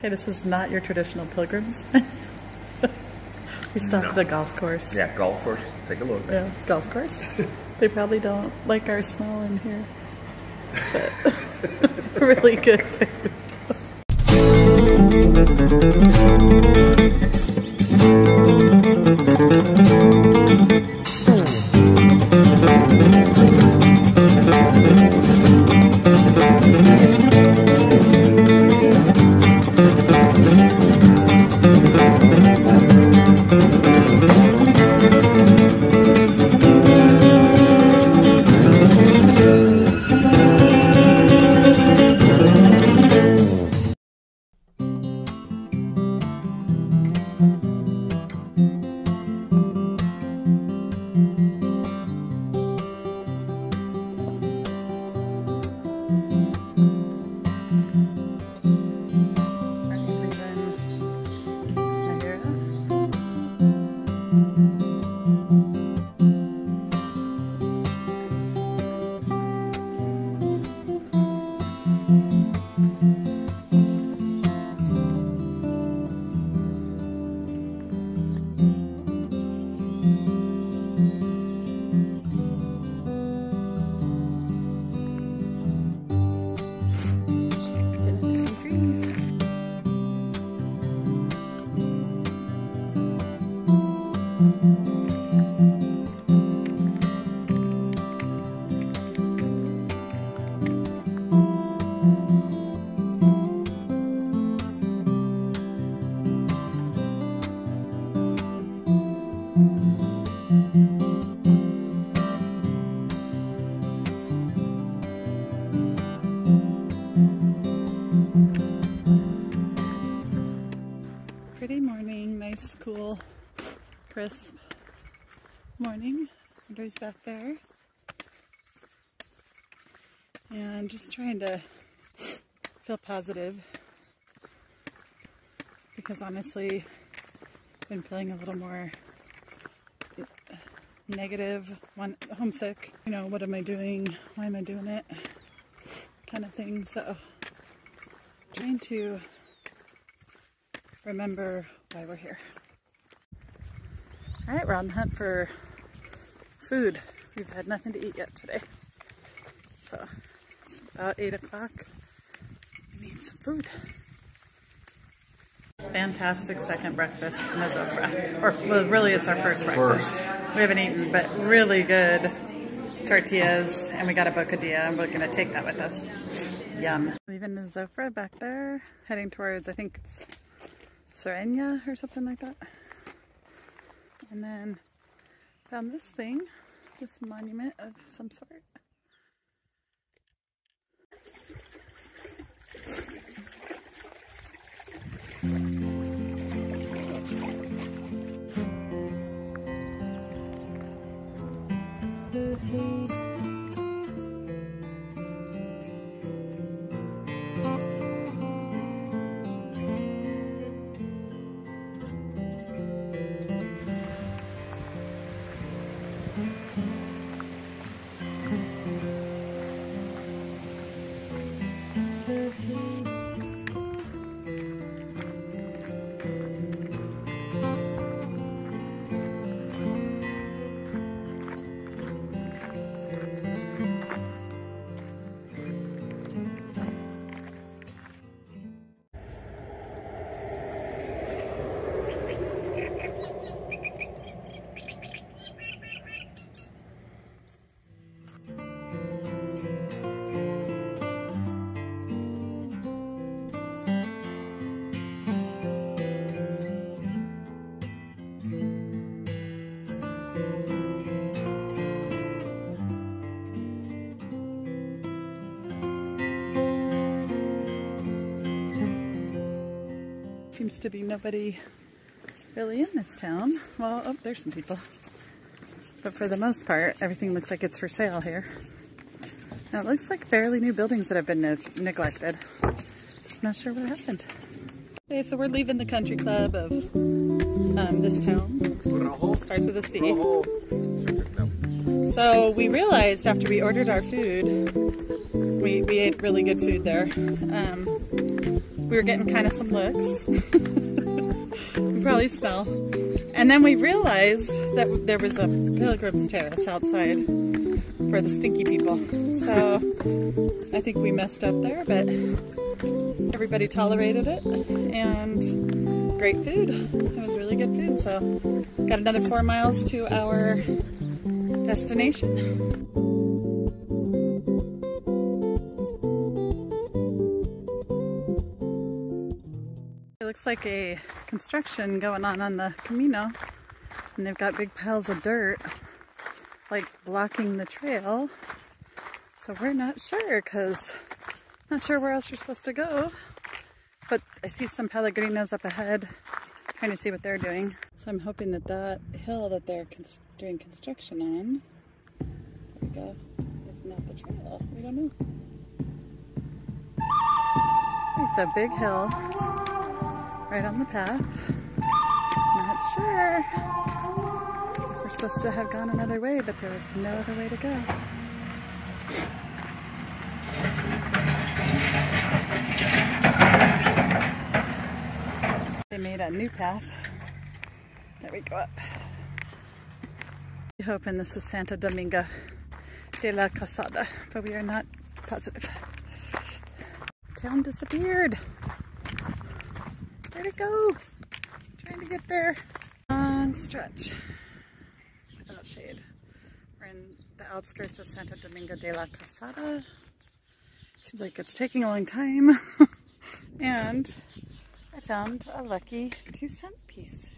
Okay, this is not your traditional pilgrims. we stopped No. at a golf course. Yeah, golf course. Take a look. Yeah, it's golf course. they probably don't like our smell in here. But really good food. Crisp morning. Andre's back there. And just trying to feel positive because honestly, I've been feeling a little more negative, one, homesick. You know, what am I doing? Why am I doing it? Kind of thing. So, trying to remember why we're here. All right, we're on the hunt for food. We've had nothing to eat yet today. So it's about eight o'clock. We need some food. Fantastic second breakfast in Azofra. Or well, really it's our first breakfast. First. We haven't eaten, but really good tortillas and we got a bocadilla and we're gonna take that with us. Yum. Leaving Azofra back there, heading towards, I think it's Serena or something like that. And then found this thing, this monument of some sort. Hmm. Seems to be nobody really in this town. Well, oh, there's some people. But for the most part, everything looks like it's for sale here. Now it looks like fairly new buildings that have been ne- neglected. Not sure what happened. Okay, so we're leaving the country club of um, this town. Starts with a C. So we realized after we ordered our food, we, we ate really good food there. Um, we were getting kind of some looks. probably smell. And then we realized that there was a pilgrim's terrace outside for the stinky people. So I think we messed up there, but everybody tolerated it and great food. It was really good food. So got another four miles to our destination. Looks like a construction going on on the Camino. And they've got big piles of dirt, like blocking the trail. So we're not sure, because not sure where else you're supposed to go. But I see some Pellegrinos up ahead, trying to see what they're doing. So I'm hoping that that hill that they're doing construction on, there we go, is not the trail. We don't know. It's a big hill right on the path. Not sure we're supposed to have gone another way, but there was no other way to go. They made a new path. There we go up. We're hoping this is Santa Dominga de la Calzada, but we are not positive. Town disappeared. Go? trying to get there. Long stretch without shade. We're in the outskirts of Santa Dominga de la Calzada. Seems like it's taking a long time. and I found a lucky two cent piece.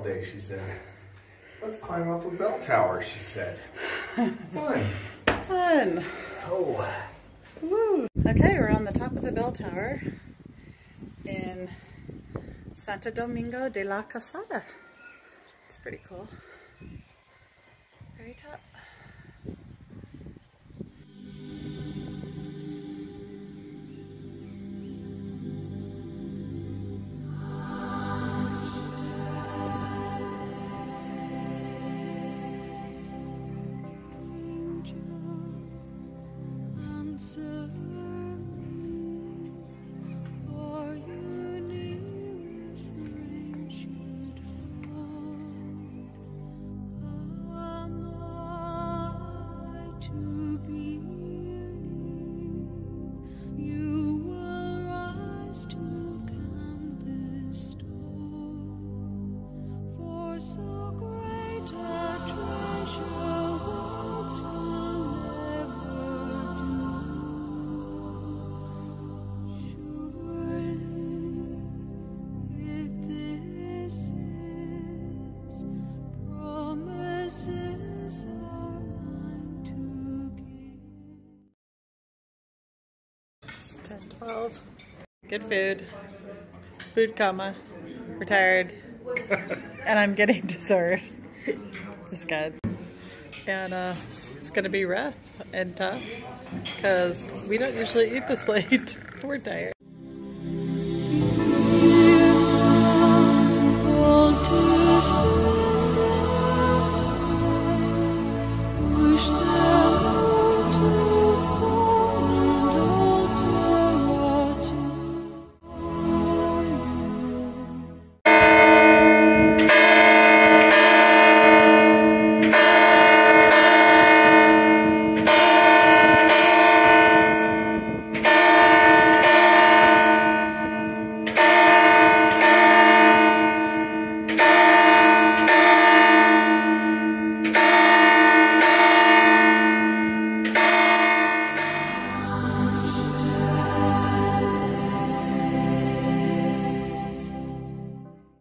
All day, she said. Let's climb up a bell tower, she said. Fun. fun. Oh. Woo. Okay, we're on the top of the bell tower in Santo Domingo de la Calzada. It's pretty cool. Very top. 10, 12. Good food. Food coma. Retired. and I'm getting dessert. It's good. And uh, it's going to be rough and tough because we don't usually eat this late. We're tired.